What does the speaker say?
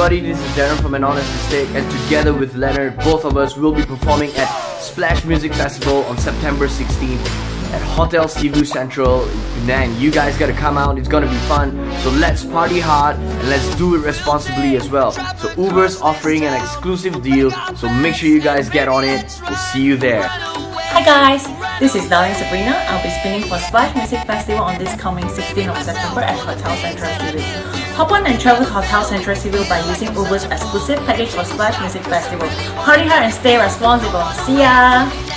everybody, this is Darren from An Honest Mistake and together with Leonard, both of us will be performing at Splash Music Festival on September 16th at Hotel Cebu Central. Man, you guys gotta come out, it's gonna be fun. So let's party hard and let's do it responsibly as well. So Uber's offering an exclusive deal, so make sure you guys get on it. We'll see you there. Hi guys, this is Darling Sabrina. I'll be spinning for Splash Music Festival on this coming 16th of September at Hotel Central Cebu. Hop on and travel to Hotel Central Cebu by using Uber's exclusive package for Splash Music Festival. Party hard and stay responsible. See ya!